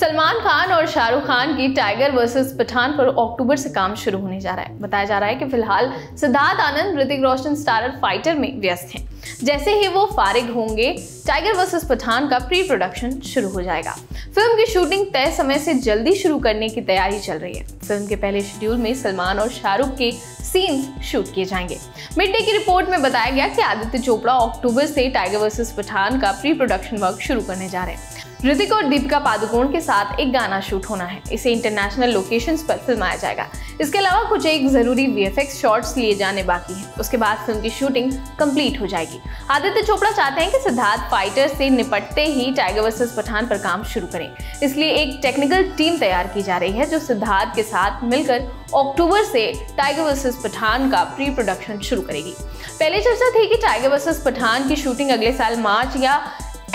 सलमान खान और शाहरुख खान की tiger versus Pathan पर अक्टूबर से काम शुरू होने जा रहा है। बताया जा रहा है कि फ़िलहाल सिद्धार्थ आनंद, ऋतिक रोशन स्टारर फाइटर में व्यस्त हैं। जैसे ही वो फारिग होंगे, टाइगर वर्सेस पठान का प्री प्रोडक्शन शुरू हो जाएगा। फ़िल्म की शूटिंग तय समय से जल्दी शुरू करने की तैयारी चल रही है। फ़िल्म के पहले शेड्यूल में सलमान और शाहरुख के सीन्स शूट किए जाएँगे। मिड डे की रिपोर्ट में बताया गया कि आदित्य चोपड़ा अक्टूबर से टाइगर वर्सेस पठान का प्री प्रोडक्शन वर्क शुरू करने जा रहे हैं। ऋतिक और दीपिका पादुकोण के साथ एक गाना शूट होना है। इसे इंटरनेशनल लोकेशंस पर फिल्माया जाएगा। इसके अलावा कुछ एक ज़रूरी वीएफएक्स शॉट्स लिए जाने बाकी हैं। उसके बाद फ़िल्म की शूटिंग कंप्लीट हो जाएगी। आदित्य चोपड़ा चाहते हैं कि सिद्धार्थ फाइटर से निपटते ही टाइगर वर्सेस पठान पर काम शुरू करें। इसलिए एक टेक्निकल टीम तैयार की जा रही है, जो सिद्धार्थ के साथ मिलकर अक्टूबर से टाइगर वर्सेस पठान का प्री प्रोडक्शन शुरू करेगी। पहले चर्चा थी कि टाइगर वर्सेस पठान की शूटिंग अगले साल मार्च या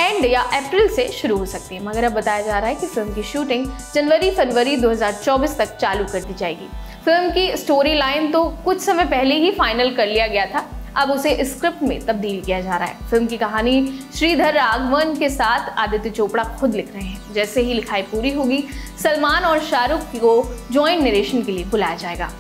एंड या अप्रैल से शुरू हो सकती है। मगर अब बताया जा रहा है कि फ़िल्म की शूटिंग जनवरी, फरवरी 2024 तक चालू कर दी जाएगी। फ़िल्म की स्टोरी लाइन तो कुछ समय पहले ही फाइनल कर लिया गया था। अब उसे स्क्रिप्ट में तब्दील किया जा रहा है। फ़िल्म की कहानी श्रीधर राघवन के साथ आदित्य चोपड़ा खुद लिख रहे हैं। जैसे ही लिखाई पूरी होगी, सलमान और शाहरुख को ज्वाइंट नरेशन के लिए बुलाया जाएगा।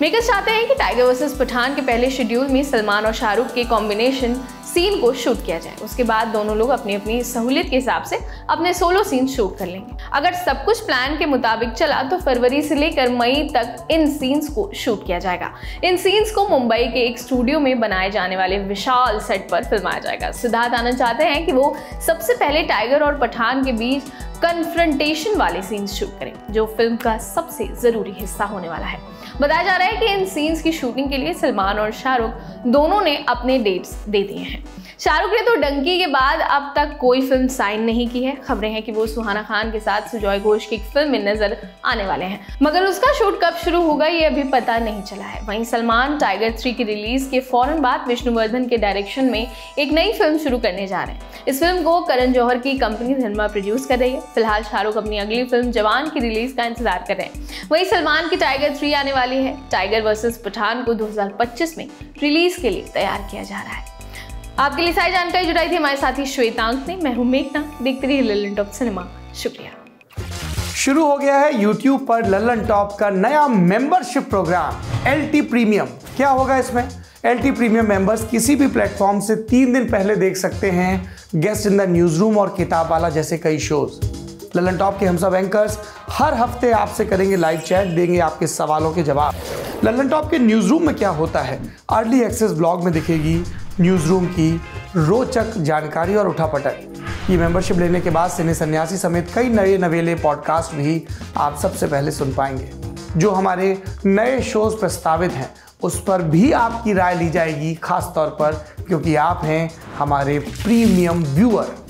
मेकर्स चाहते हैं कि टाइगर वर्सेस पठान के पहले शेड्यूल में सलमान और शाहरुख के कॉम्बिनेशन सीन को शूट किया जाए। उसके बाद दोनों लोग अपनी अपनी सहूलियत के हिसाब से अपने सोलो सीन शूट कर लेंगे। अगर सब कुछ प्लान के मुताबिक चला तो फरवरी से लेकर मई तक इन सीन्स को शूट किया जाएगा। इन सीन्स को मुंबई के एक स्टूडियो में बनाए जाने वाले विशाल सेट पर फिल्माया जाएगा। सिद्धार्थ आनंद चाहते हैं कि वो सबसे पहले टाइगर और पठान के बीच कन्फ्रंटेशन वाले सीन्स शूट करें, जो फ़िल्म का सबसे ज़रूरी हिस्सा होने वाला है। बताया जा रहा है कि इन सीन्स की शूटिंग के लिए सलमान और शाहरुख दोनों ने अपने डेट्स दे दिए हैं। शाहरुख ने तो डंकी के बाद अब तक कोई फ़िल्म साइन नहीं की है। खबरें हैं कि वो सुहाना खान के साथ सुजॉय घोष की फ़िल्म में नज़र आने वाले हैं। मगर उसका शूट कब शुरू होगा, ये अभी पता नहीं चला है। वहीं सलमान टाइगर थ्री की रिलीज़ के फ़ौरन बाद विष्णुवर्धन के डायरेक्शन में एक नई फ़िल्म शुरू करने जा रहे हैं। इस फ़िल्म को करण जौहर की कंपनी धर्मा प्रोड्यूस कर रही है। फ़िलहाल शाहरुख अपनी अगली फ़िल्म जवान की रिलीज़ का इंतज़ार कर रहे हैं। वहीं सलमान की टाइगर थ्री आने वाली है। टाइगर वर्सेस पठान को 2025 में रिलीज़ के लिए तैयार किया जा रहा है। आपके लिए सारी जानकारी जुटाई थी हमारे साथी श्वेतांक ने। मैं हूँ मेघना। देखते रहिए ललन टॉप सिनेमा। शुक्रिया। शुरू हो गया है YouTube पर ललन टॉप का नया मेंबरशिप प्रोग्राम एल प्रीमियम क्या होगा इसमें? एल प्रीमियम मेंबर्स किसी भी प्लेटफॉर्म से तीन दिन पहले देख सकते हैं guest in the news room और किताब वाला जैसे कई शोज़ ललन टॉप के हम सब एंकर्स हर हफ़्ते आपसे करेंगे लाइव चैट देंगे आपके सवालों के जवाब। ललन टॉप के न्यूज़ रूम में क्या होता है? अर्ली एक्सेस ब्लॉग में दिखेगी न्यूज़ रूम की रोचक जानकारी और उठापटक। ये मेंबरशिप लेने के बाद सिने सन्यासी समेत कई नए नवेले पॉडकास्ट भी आप सबसे पहले सुन पाएँगे। जो हमारे नए शोज़ प्रस्तावित हैं, उस पर भी आपकी राय ली जाएगी खास तौर पर, क्योंकि आप हैं हमारे प्रीमियम व्यूअर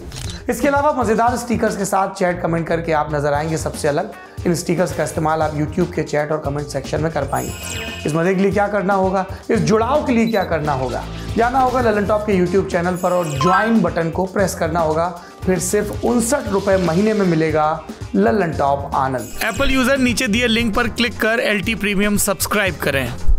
इसके अलावा मज़ेदार स्टिकर्स के साथ चैट कमेंट करके आप नज़र आएँगे सबसे अलग। इन स्टिकर्स का इस्तेमाल आप यूट्यूब के चैट और कमेंट सेक्शन में कर पाएँगे। इस मज़े के लिए क्या करना होगा? इस जुड़ाव के लिए क्या करना होगा? जाना होगा ललन टॉप के यूट्यूब चैनल पर और ज्वाइन बटन को प्रेस करना होगा। फिर सिर्फ़ उनसठ रुपए महीने में मिलेगा ललन टॉप आनंद एप्पल यूज़र नीचे दिए लिंक पर क्लिक कर LT प्रीमियम सब्सक्राइब करें।